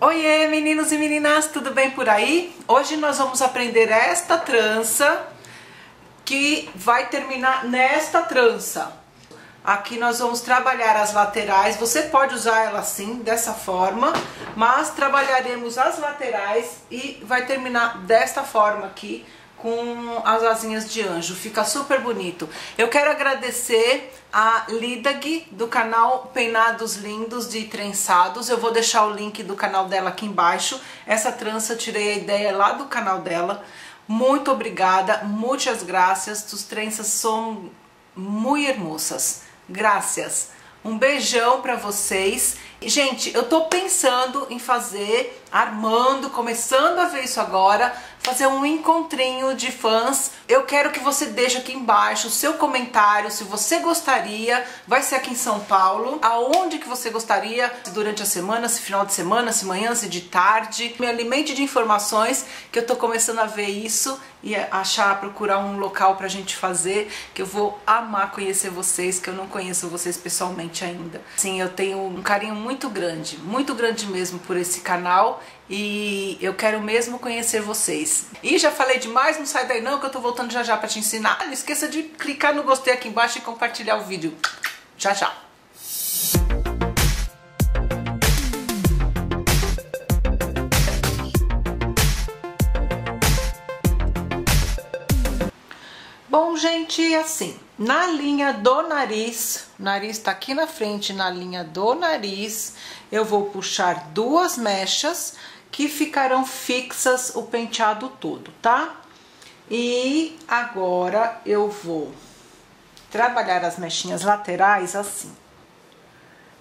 Oiê, meninos e meninas, tudo bem por aí? Hoje nós vamos aprender esta trança que vai terminar nesta trança. Aqui nós vamos trabalhar as laterais, você pode usar ela assim, dessa forma, mas trabalharemos as laterais e vai terminar desta forma aqui, com as asinhas de anjo, fica super bonito. Eu quero agradecer a Lidag do canal Peinados Lindos de Trençados, eu vou deixar o link do canal dela aqui embaixo. Essa trança eu tirei a ideia lá do canal dela. Muito obrigada, muitas graças, tus tranças são muito hermosas. Graças. Um beijão para vocês. Gente, eu tô pensando em fazer, armando, começando a ver isso agora, fazer um encontrinho de fãs. Eu quero que você deixe aqui embaixo o seu comentário, se você gostaria, vai ser aqui em São Paulo, aonde que você gostaria, durante a semana, se final de semana, se manhã, se de tarde. Me alimente de informações, que eu tô começando a ver isso e achar, procurar um local pra gente fazer, que eu vou amar conhecer vocês, que eu não conheço vocês pessoalmente ainda. Sim, eu tenho um carinho muito grande, muito grande mesmo por esse canal e eu quero mesmo conhecer vocês. E já falei demais, não sai daí não que eu tô voltando já já para te ensinar. Não esqueça de clicar no gostei aqui embaixo e compartilhar o vídeo. Já já. Gente, assim, na linha do nariz, o nariz tá aqui na frente, na linha do nariz, eu vou puxar duas mechas que ficarão fixas o penteado todo, tá? E agora eu vou trabalhar as mechinhas laterais assim.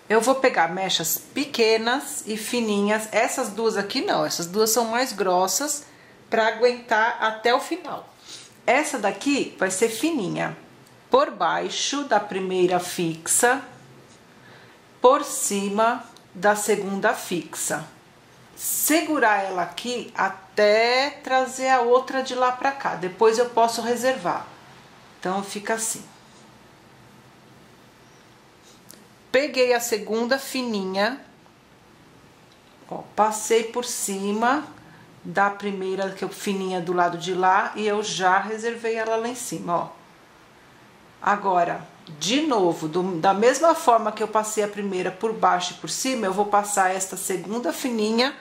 Eu vou pegar mechas pequenas e fininhas, essas duas aqui não, essas duas são mais grossas para aguentar até o final. Essa daqui vai ser fininha, por baixo da primeira fixa, por cima da segunda fixa segurar ela aqui até trazer a outra de lá pra cá. Depois eu posso reservar. Então, fica assim. Peguei a segunda fininha, ó, passei por cima da primeira que eu fininha do lado de lá e eu já reservei ela lá em cima, ó. Agora, de novo, do, da mesma forma que eu passei a primeira por baixo e por cima, eu vou passar esta segunda fininha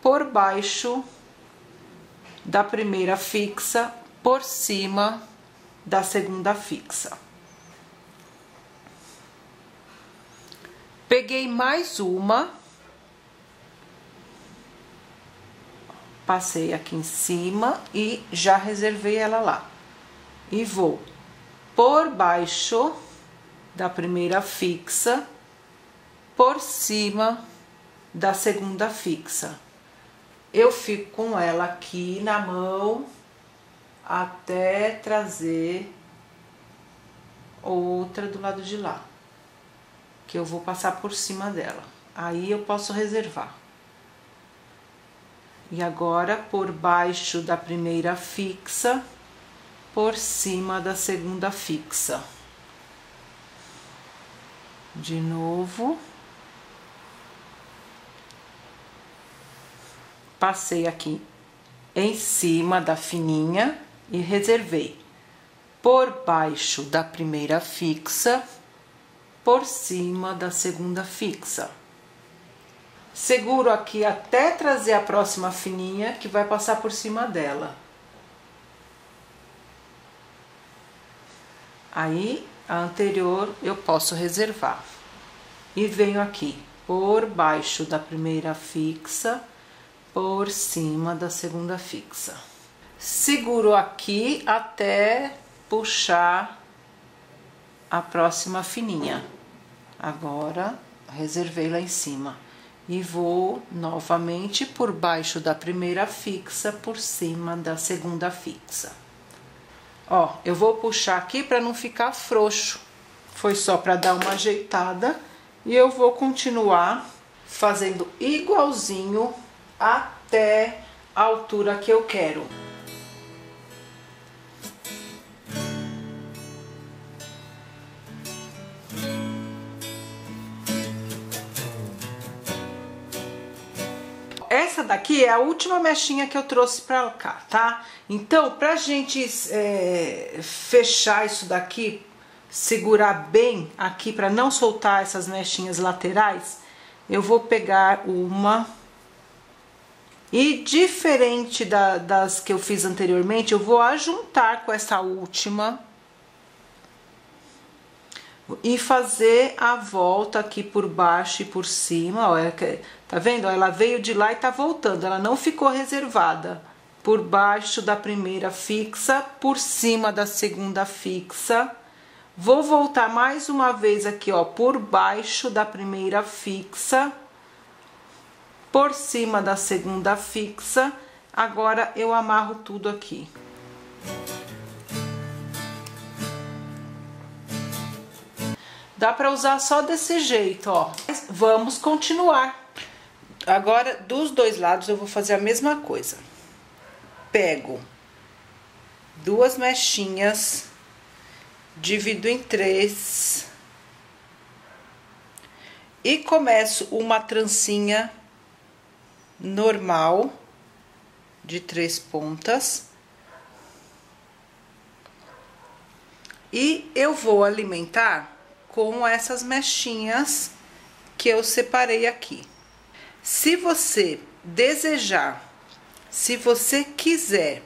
por baixo da primeira fixa, por cima da segunda fixa. Peguei mais uma, passei aqui em cima e já reservei ela lá. E vou por baixo da primeira fixa, por cima da segunda fixa. Eu fico com ela aqui na mão até trazer outra do lado de lá, que eu vou passar por cima dela. Aí eu posso reservar. E agora, por baixo da primeira fixa, por cima da segunda fixa. De novo. Passei aqui em cima da fininha e reservei por baixo da primeira fixa, por cima da segunda fixa. Seguro aqui até trazer a próxima fininha que vai passar por cima dela. Aí, a anterior eu posso reservar. E venho aqui por baixo da primeira fixa, por cima da segunda fixa. Seguro aqui até puxar a próxima fininha. Agora, reservei lá em cima. E vou novamente por baixo da primeira fixa, por cima da segunda fixa. Ó, eu vou puxar aqui para não ficar frouxo. Foi só para dar uma ajeitada. E eu vou continuar fazendo igualzinho até a altura que eu quero. Essa daqui é a última mechinha que eu trouxe pra cá, tá? Então, pra gente é, fechar isso daqui, segurar bem aqui pra não soltar essas mechinhas laterais, eu vou pegar uma... E diferente da, das que eu fiz anteriormente, eu vou ajuntar com essa última e fazer a volta aqui por baixo e por cima, ó, é tá vendo? Ela veio de lá e tá voltando, ela não ficou reservada. Por baixo da primeira fixa, por cima da segunda fixa. Vou voltar mais uma vez aqui, ó, por baixo da primeira fixa, por cima da segunda fixa. Agora eu amarro tudo aqui. Dá para usar só desse jeito, ó. Vamos continuar. Agora, dos dois lados, eu vou fazer a mesma coisa. Pego duas mechinhas, divido em três e começo uma trancinha normal de três pontas. E eu vou alimentar com essas mechinhas que eu separei aqui. Se você desejar, se você quiser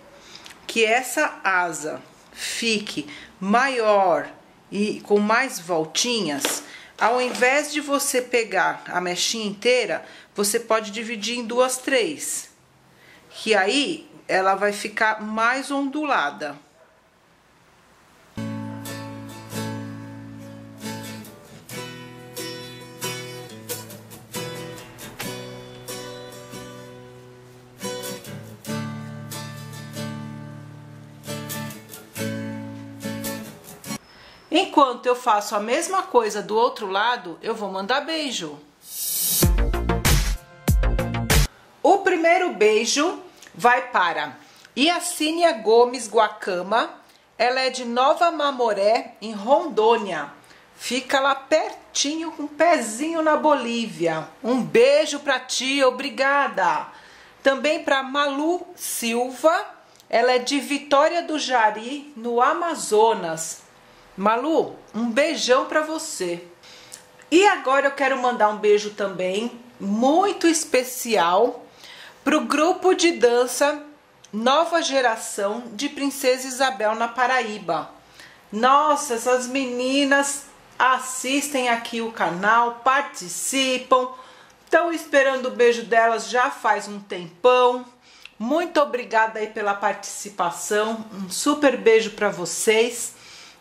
que essa asa fique maior e com mais voltinhas, ao invés de você pegar a mechinha inteira, você pode dividir em duas, três. Que aí ela vai ficar mais ondulada. Enquanto eu faço a mesma coisa do outro lado, eu vou mandar beijo. O primeiro beijo vai para Iacínia Gomes Guacama. Ela é de Nova Mamoré, em Rondônia. Fica lá pertinho, com um pezinho na Bolívia. Um beijo para ti, obrigada. Também para Malu Silva. Ela é de Vitória do Jari, no Amazonas. Malu, um beijão para você. E agora eu quero mandar um beijo também muito especial para o grupo de dança Nova Geração de Princesa Isabel na Paraíba. Nossa, essas meninas assistem aqui o canal, participam, estão esperando o beijo delas já faz um tempão. Muito obrigada aí pela participação, um super beijo para vocês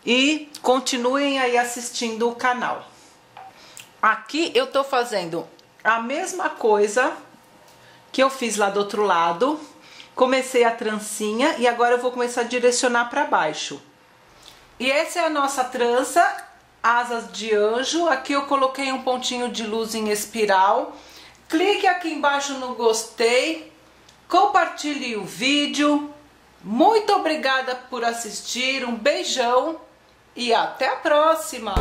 e continuem aí assistindo o canal. Aqui eu tô fazendo a mesma coisa que eu fiz lá do outro lado. Comecei a trancinha e agora eu vou começar a direcionar para baixo. E essa é a nossa trança, asas de anjo. Aqui eu coloquei um pontinho de luz em espiral. Clique aqui embaixo no gostei, compartilhe o vídeo. Muito obrigada por assistir, um beijão e até a próxima!